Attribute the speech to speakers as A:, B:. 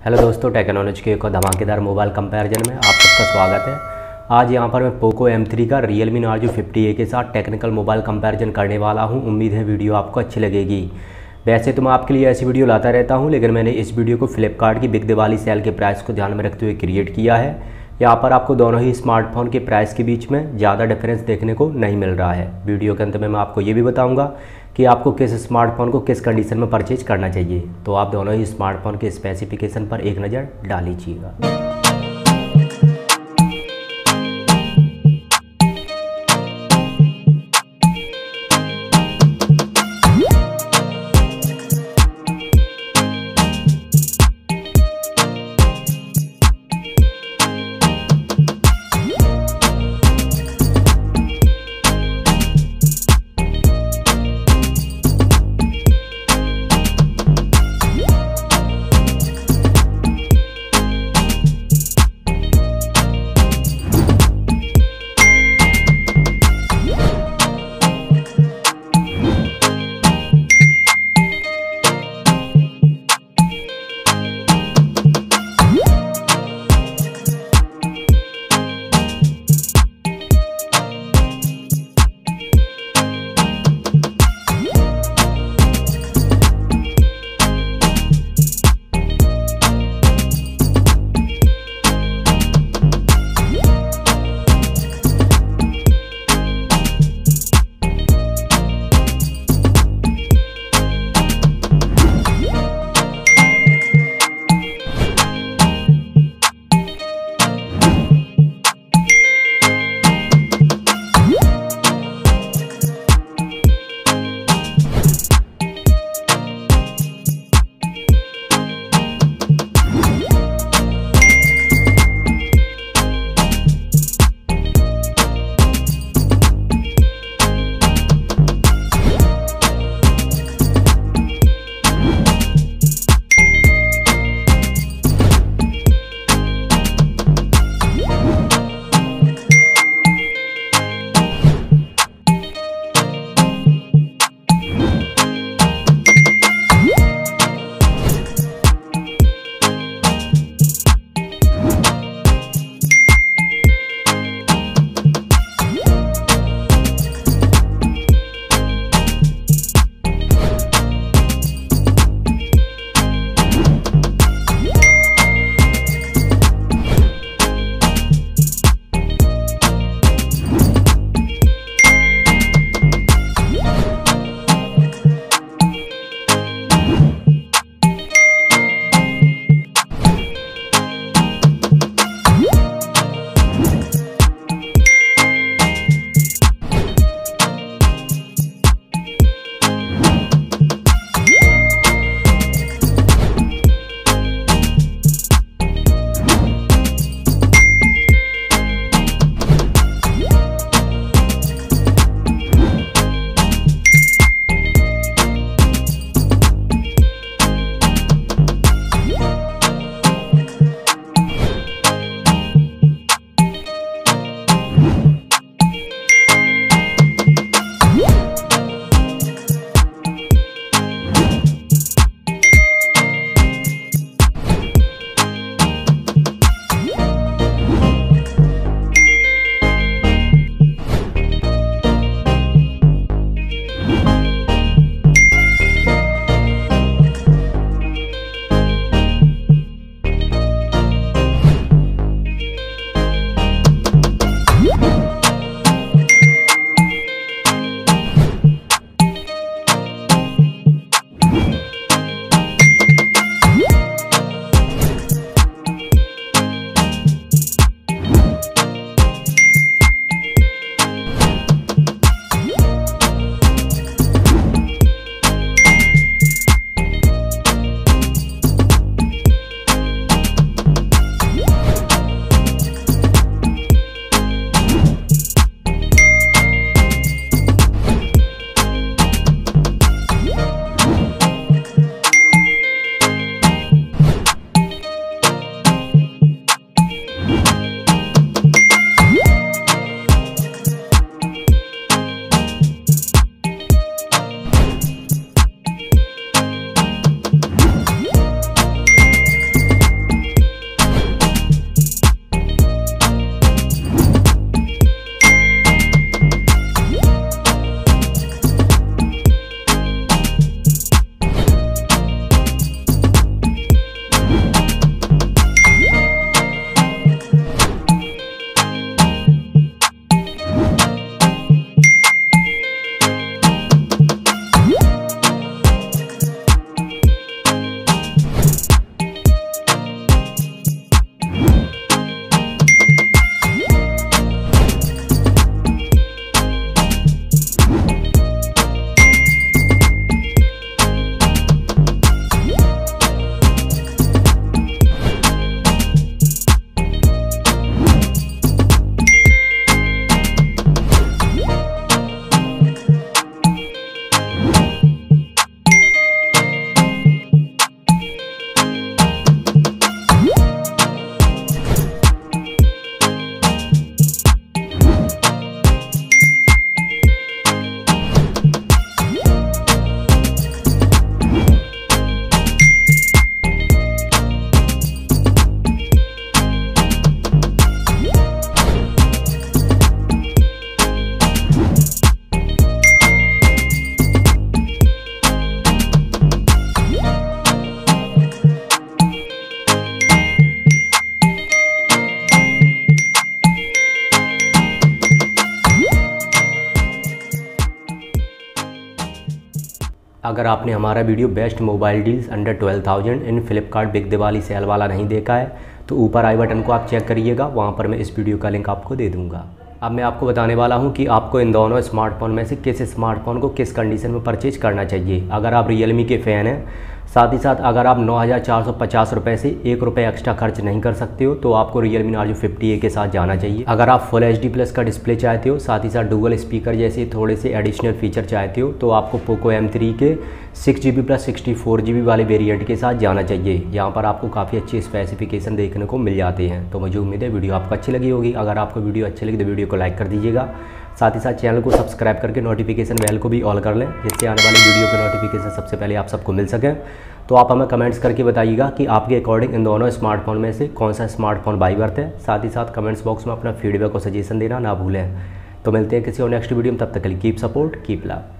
A: Hello दोस्तों, technology के एक धमाकेदार मोबाइल कंपैरिजन में आप सबका स्वागत है। आज यहाँ पर मैं पोको M3 का रियल मी नार्जो 50A के साथ टेक्निकल मोबाइल कंपैरिजन करने वाला हूँ। उम्मीद है वीडियो आपको अच्छी लगेगी। वैसे तो मैं आपके लिए ऐसी वीडियो लाता रहता हूँ, लेकिन मैंने इस वीडियो को फ्लिपकार्ट की बिग दिवाली सेल के प्राइस को ध्यान में रखते हुए क्रिएट किया है। यहाँ पर आपको दोनों ही स्मार्टफ़ोन के प्राइस के बीच में ज़्यादा डिफरेंस देखने को नहीं मिल रहा है। वीडियो के अंत में मैं आपको ये भी बताऊँगा कि आपको किस स्मार्टफ़ोन को किस कंडीशन में परचेज करना चाहिए। तो आप दोनों ही स्मार्टफ़ोन के स्पेसिफिकेशन पर एक नज़र डाल लीजिएगा अगर आपने हमारा video best mobile deals under twelve thousand in Flipkart, big Diwali sale वाला नहीं देखा है तो ऊपर आई बटन को आप चेक करिएगा, वहाँ पर मैं इस वीडियो का लिंक आपको दे दूँगा। अब मैं आपको बताने वाला हूँ कि आपको इन दोनों स्मार्टफ़ोन में से किस स्मार्टफ़ोन को किस कंडीशन में परचेज करना चाहिए। अगर आप रियलमी के फ़ैन हैं साथ ही साथ अगर आप नौ हज़ार चार सौ पचास रुपये से एक रुपये एक्स्ट्रा खर्च नहीं कर सकते हो तो आपको Realme Narzo fifty A के साथ जाना चाहिए। अगर आप फुल एच डी प्लस का डिस्प्ले चाहते हो, साथ ही साथ डुगल स्पीकर जैसे थोड़े से एडिशनल फीचर चाहते हो तो आपको पोको एम थ्री के six G B plus sixty four G B वाले वेरियंट के साथ जाना चाहिए। यहाँ पर आपको काफ़ी अच्छे स्पेसिफिकेशन देखने को मिल जाते हैं। तो मुझे उम्मीद है वीडियो आपको अच्छी लगी होगी। अगर आपको वीडियो अच्छी लगी तो वीडियो को लाइक कर दीजिएगा। साथ ही साथ चैनल को सब्सक्राइब करके नोटिफिकेशन बेल को भी ऑल कर लें, जिससे आने वाली वीडियो के नोटिफिकेशन सबसे पहले आप सबको मिल सकें। तो आप हमें कमेंट्स करके बताइएगा कि आपके अकॉर्डिंग इन दोनों स्मार्टफ़ोन में से कौन सा स्मार्टफ़ोन बाई वर्थ है। साथ ही साथ कमेंट्स बॉक्स में अपना फीडबैक और सजेशन देना ना भूलें। तो मिलते हैं किसी और नेक्स्ट वीडियो में, तब तक के लिए कीप सपोर्ट कीप लव